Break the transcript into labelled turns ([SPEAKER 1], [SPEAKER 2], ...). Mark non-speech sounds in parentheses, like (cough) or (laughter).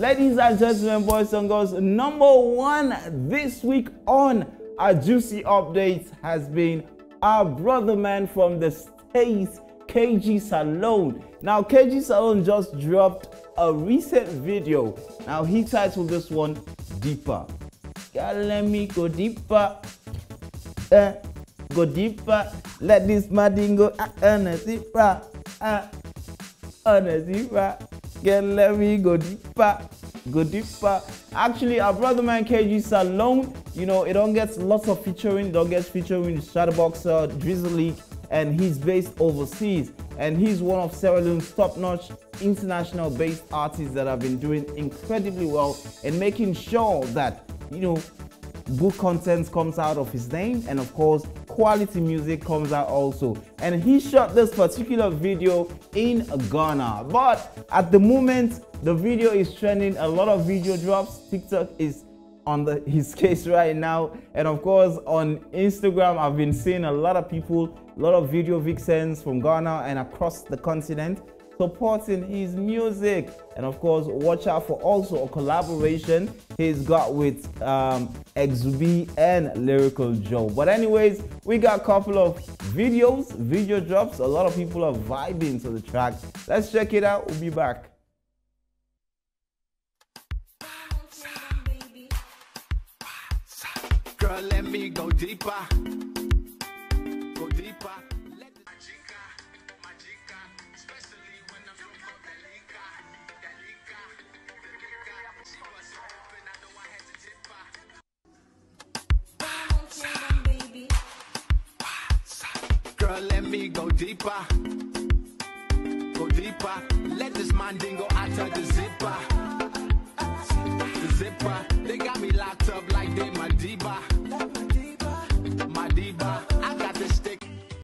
[SPEAKER 1] Ladies and gentlemen, boys and girls, number one this week on our juicy update has been our brother man from the States, KG Salone. Now, KG Salone just dropped a recent video. Now, he titled this one Deepa. God, let me go deeper. Uh, go deeper. Let this mading go uh, on a deeper. Uh, a. Girl, let me go deeper. Go deeper. Actually, our brother man KG Salone, you know, it don't get lots of featuring. Don't get featuring Shadowboxer, Drizilik, and he's based overseas. And he's one of Sierra Leone's top-notch international-based artists that have been doing incredibly well and making sure that, you know, good content comes out of his name and of course quality music comes out also. And he shot this particular video in ghana. But at the moment the video is trending. A lot of video drops. Tiktok is on the, his (laughs) case right now. And of course on instagram i've been seeing a lot of people a lot of video vixens from ghana and across the continent supporting his music. And of course, watch out for also a collaboration he's got with um, Exubi and Lyrical Joe. But anyways, we got a couple of videos, video drops. A lot of people are vibing to the track. Let's check it out. We'll be back.
[SPEAKER 2] Girl, let me go deeper. Girl, let me go deeper. Go deeper. Let this man dingo out of the zipper. The zipper. They got me locked up like they my diva. My diva.